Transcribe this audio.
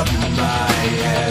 out my head.